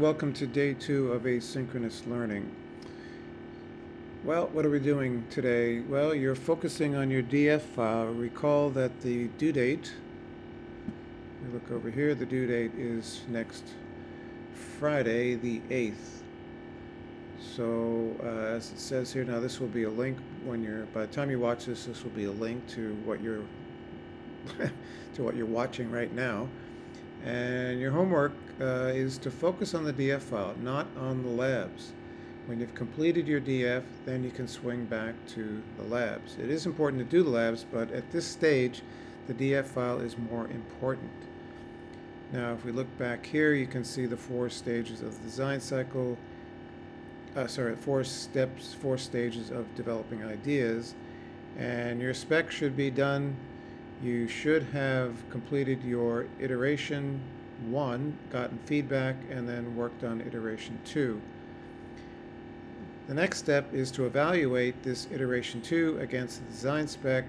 Welcome to day two of asynchronous learning. Well, what are we doing today? Well, you're focusing on your DF file. Recall that the due date, you look over here, the due date is next Friday, the 8th. So, uh, as it says here, now this will be a link when you're, by the time you watch this, this will be a link to what you're, to what you're watching right now. And your homework uh, is to focus on the DF file, not on the labs. When you've completed your DF, then you can swing back to the labs. It is important to do the labs, but at this stage, the DF file is more important. Now, if we look back here, you can see the four stages of the design cycle, uh, sorry, four steps, four stages of developing ideas. And your spec should be done you should have completed your iteration one, gotten feedback, and then worked on iteration two. The next step is to evaluate this iteration two against the design spec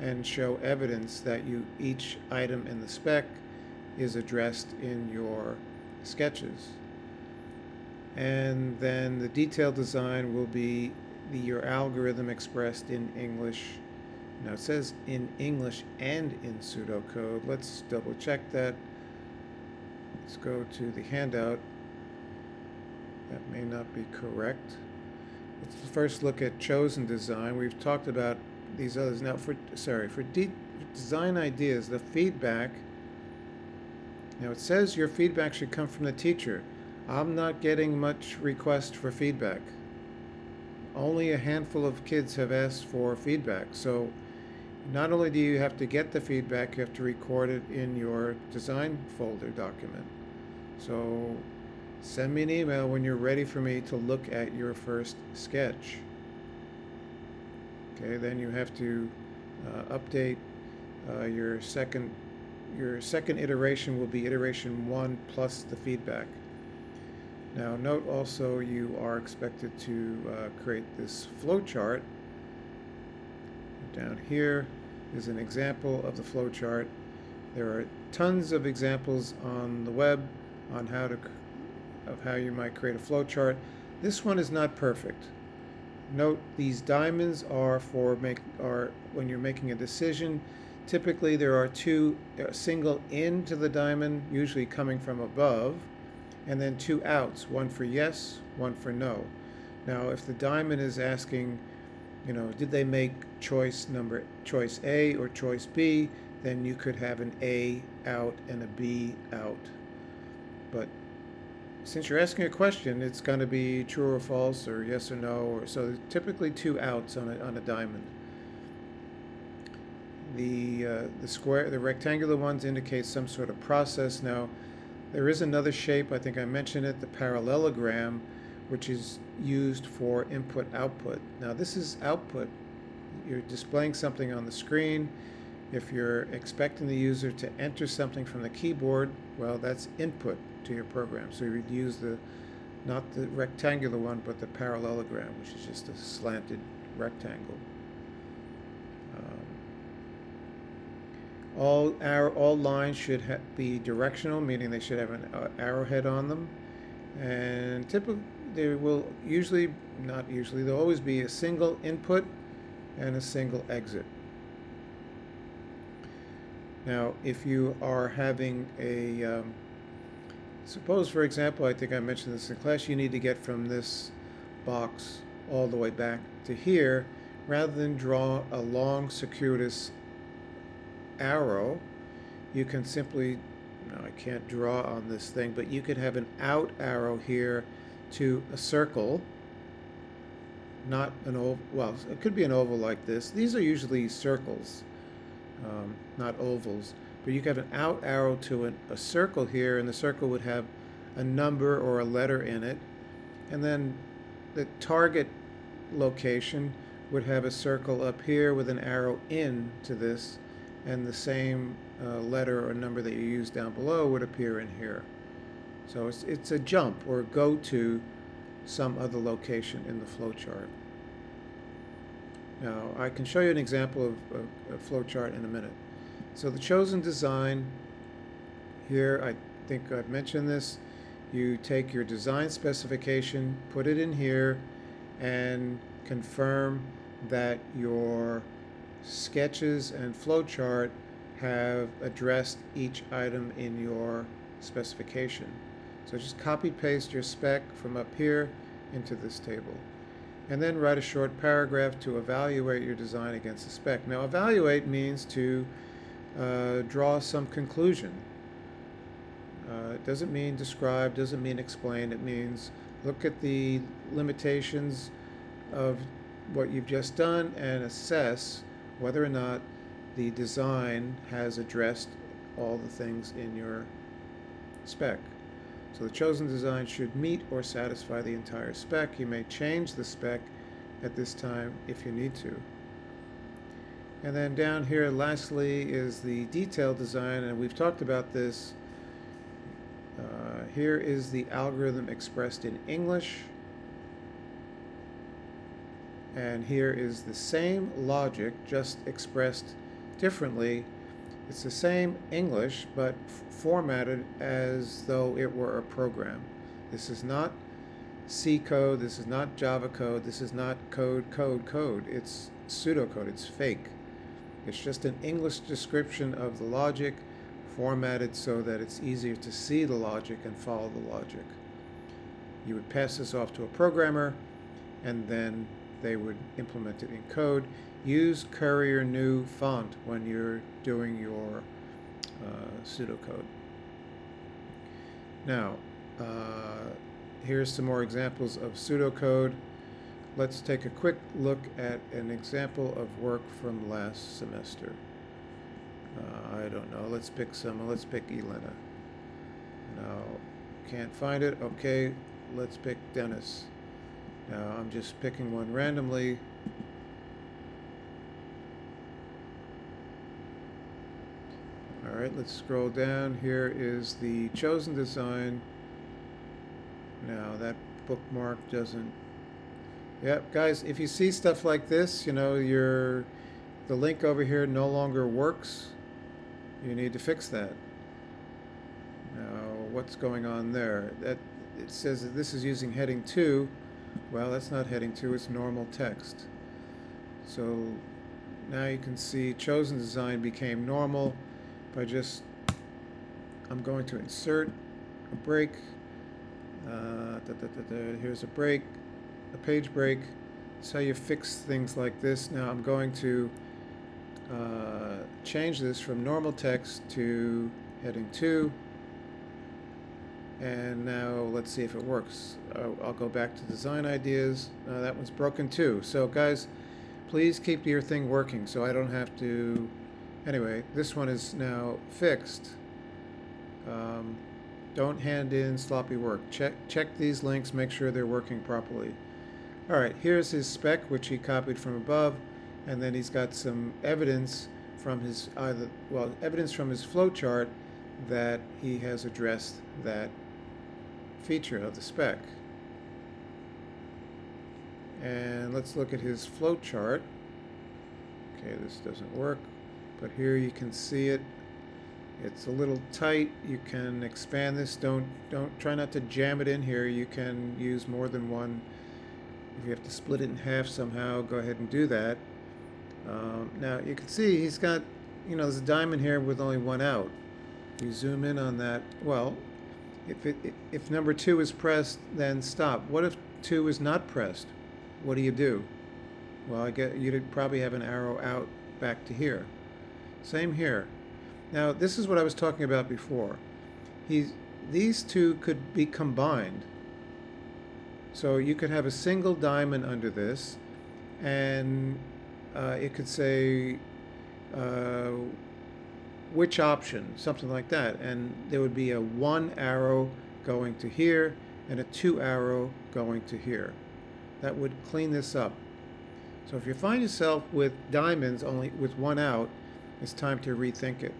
and show evidence that you each item in the spec is addressed in your sketches. And then the detailed design will be the, your algorithm expressed in English now it says in English and in pseudocode. Let's double check that. Let's go to the handout. That may not be correct. Let's first look at chosen design. We've talked about these others. Now for, sorry, for de design ideas, the feedback, now it says your feedback should come from the teacher. I'm not getting much request for feedback. Only a handful of kids have asked for feedback. So not only do you have to get the feedback, you have to record it in your design folder document. So send me an email when you're ready for me to look at your first sketch. Okay, then you have to uh, update uh, your second your second iteration will be iteration one plus the feedback. Now note also you are expected to uh, create this flowchart down here is an example of the flowchart. There are tons of examples on the web on how to of how you might create a flowchart. This one is not perfect. Note these diamonds are for make are when you're making a decision. Typically there are two a single into the diamond, usually coming from above, and then two outs, one for yes, one for no. Now if the diamond is asking you know, did they make choice number choice A or choice B? Then you could have an A out and a B out. But since you're asking a question, it's going to be true or false or yes or no. Or so typically two outs on a on a diamond. The uh, the square the rectangular ones indicate some sort of process. Now, there is another shape. I think I mentioned it, the parallelogram which is used for input output. Now this is output. You're displaying something on the screen. If you're expecting the user to enter something from the keyboard, well, that's input to your program. So you'd use the, not the rectangular one, but the parallelogram, which is just a slanted rectangle. Um, all, arrow, all lines should be directional, meaning they should have an uh, arrowhead on them. And typically, there will usually, not usually, there'll always be a single input and a single exit. Now, if you are having a, um, suppose for example, I think I mentioned this in class, you need to get from this box all the way back to here, rather than draw a long circuitous arrow, you can simply, no, I can't draw on this thing, but you could have an out arrow here to a circle, not an oval, well, it could be an oval like this. These are usually circles, um, not ovals. But you have an out arrow to an, a circle here, and the circle would have a number or a letter in it. And then the target location would have a circle up here with an arrow in to this, and the same uh, letter or number that you use down below would appear in here. So it's, it's a jump or go to some other location in the flowchart. Now, I can show you an example of a, flowchart in a minute. So the chosen design, here I think I've mentioned this, you take your design specification, put it in here, and confirm that your sketches and flowchart have addressed each item in your specification. So just copy paste your spec from up here into this table. And then write a short paragraph to evaluate your design against the spec. Now evaluate means to uh, draw some conclusion. Uh, it doesn't mean describe, doesn't mean explain. It means look at the limitations of what you've just done and assess whether or not the design has addressed all the things in your spec. So the chosen design should meet or satisfy the entire spec. You may change the spec at this time if you need to. And then down here lastly is the detailed design and we've talked about this. Uh, here is the algorithm expressed in English. And here is the same logic just expressed differently it's the same English, but formatted as though it were a program. This is not C code, this is not Java code, this is not code, code, code. It's pseudocode, it's fake. It's just an English description of the logic formatted so that it's easier to see the logic and follow the logic. You would pass this off to a programmer and then they would implement it in code. Use Courier New font when you're doing your uh, pseudocode. Now, uh, here's some more examples of pseudocode. Let's take a quick look at an example of work from last semester. Uh, I don't know. Let's pick some. Let's pick Elena. Now, can't find it. Okay, let's pick Dennis. Now, I'm just picking one randomly. All right, let's scroll down. Here is the chosen design. Now that bookmark doesn't. Yep, guys, if you see stuff like this, you know, your the link over here no longer works. You need to fix that. Now, what's going on there? That it says that this is using heading 2. Well, that's not heading 2, it's normal text. So now you can see chosen design became normal by just, I'm going to insert a break. Uh, da, da, da, here's a break, a page break. That's how you fix things like this. Now I'm going to uh, change this from normal text to heading 2. And now let's see if it works. I'll, go back to design ideas. Uh, that one's broken too. So guys, please keep your thing working so I don't have to Anyway, this one is now fixed. Um, don't hand in sloppy work. Check, check these links, make sure they're working properly. All right, here's his spec, which he copied from above, and then he's got some evidence from his either well evidence from his flowchart that he has addressed that feature of the spec. And let's look at his flowchart. Okay, this doesn't work but here you can see it. It's a little tight. You can expand this. Don't don't try not to jam it in here. You can use more than one. If you have to split it in half somehow go ahead and do that. Um, now you can see he's got you know there's a diamond here with only one out. You zoom in on that. Well if it if number two is pressed then stop. What if two is not pressed? What do you do? Well I get you'd probably have an arrow out back to here same here. Now, this is what I was talking about before. He's, these two could be combined. So you could have a single diamond under this, and uh, it could say uh, which option, something like that. And there would be a one arrow going to here and a two arrow going to here. That would clean this up. So if you find yourself with diamonds only with one out, it's time to rethink it.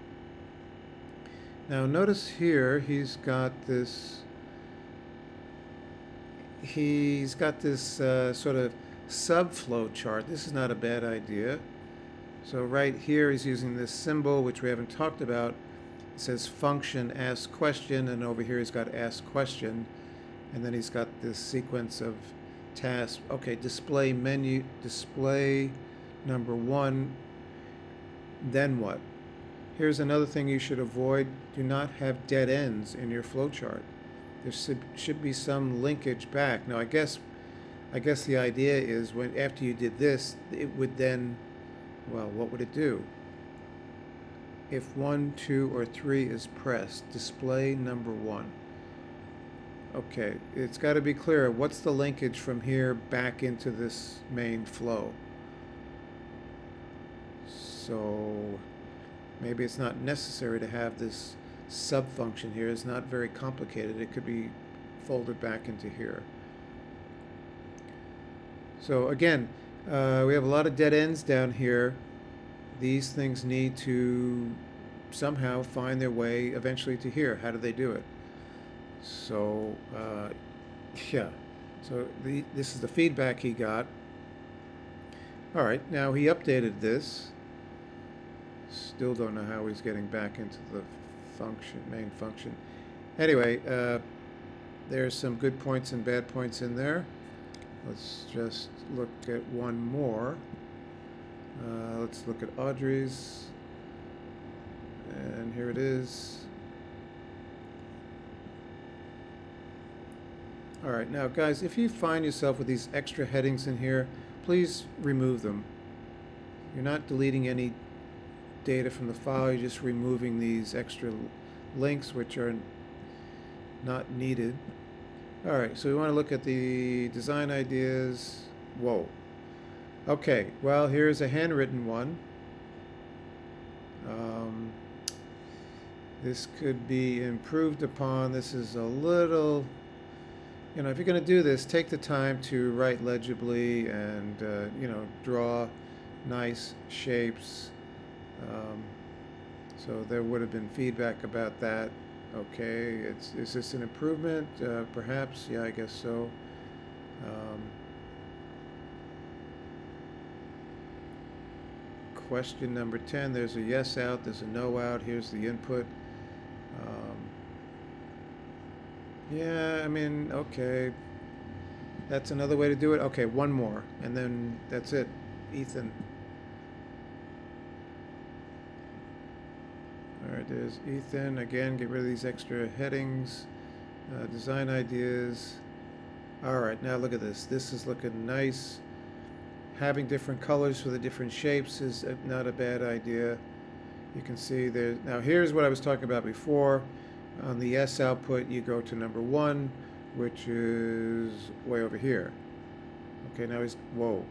Now notice here he's got this he's got this uh, sort of subflow chart. This is not a bad idea. So right here he's using this symbol which we haven't talked about it says function ask question, and over here he's got ask question, and then he's got this sequence of tasks. Okay, display menu, display number one, then what? Here's another thing you should avoid. Do not have dead ends in your flowchart. There should, be some linkage back. Now, I guess, I guess the idea is when after you did this, it would then, well, what would it do? If one, two, or three is pressed, display number one. Okay, it's got to be clear. What's the linkage from here back into this main flow? So maybe it's not necessary to have this sub function here. It's not very complicated. It could be folded back into here. So again, uh, we have a lot of dead ends down here. These things need to somehow find their way eventually to here. How do they do it? So, uh, yeah. So the, this is the feedback he got. All right, now he updated this. Still don't know how he's getting back into the function, main function. Anyway, uh, there's some good points and bad points in there. Let's just look at one more. Uh, let's look at Audrey's. And here it is. All right, now guys, if you find yourself with these extra headings in here, please remove them. You're not deleting any data from the file, you're just removing these extra links which are not needed. All right, so we want to look at the design ideas. Whoa. Okay, well, here's a handwritten one. Um, this could be improved upon. This is a little, you know, if you're going to do this, take the time to write legibly and, uh, you know, draw nice shapes. Um, so there would have been feedback about that. Okay, it's, is this an improvement? Uh, perhaps, yeah, I guess so. Um, question number 10, there's a yes out, there's a no out, here's the input. Um, yeah, I mean, okay. That's another way to do it. Okay, one more, and then that's it. Ethan. There's Ethan. Again, get rid of these extra headings. Uh, design ideas. All right, now look at this. This is looking nice. Having different colors for the different shapes is not a bad idea. You can see there. Now here's what I was talking about before. On the S output, you go to number one, which is way over here. Okay, now he's, whoa.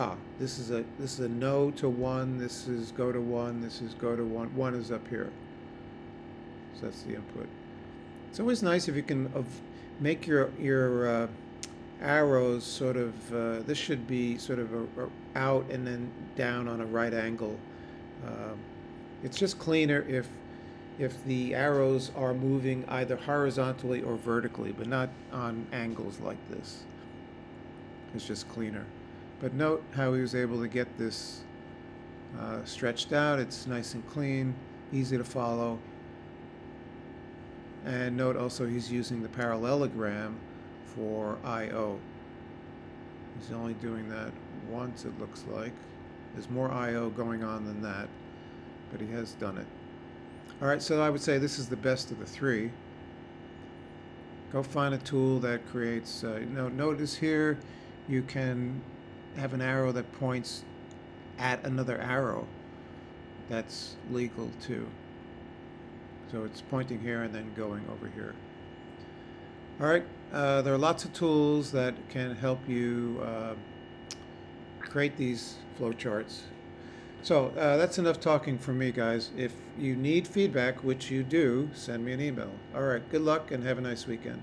Ah, this is a this is a no to one. This is go to one. This is go to one. One is up here. So that's the input. It's always nice if you can of, make your your uh, arrows sort of. Uh, this should be sort of a, a out and then down on a right angle. Um, it's just cleaner if if the arrows are moving either horizontally or vertically, but not on angles like this. It's just cleaner. But note how he was able to get this uh, stretched out. It's nice and clean, easy to follow. And note also he's using the parallelogram for I.O. He's only doing that once, it looks like. There's more I.O. going on than that, but he has done it. All right, so I would say this is the best of the three. Go find a tool that creates, uh, you know, notice here you can have an arrow that points at another arrow. That's legal too. So it's pointing here and then going over here. All right, uh, there are lots of tools that can help you uh, create these flowcharts. So uh, that's enough talking from me, guys. If you need feedback, which you do, send me an email. All right, good luck and have a nice weekend.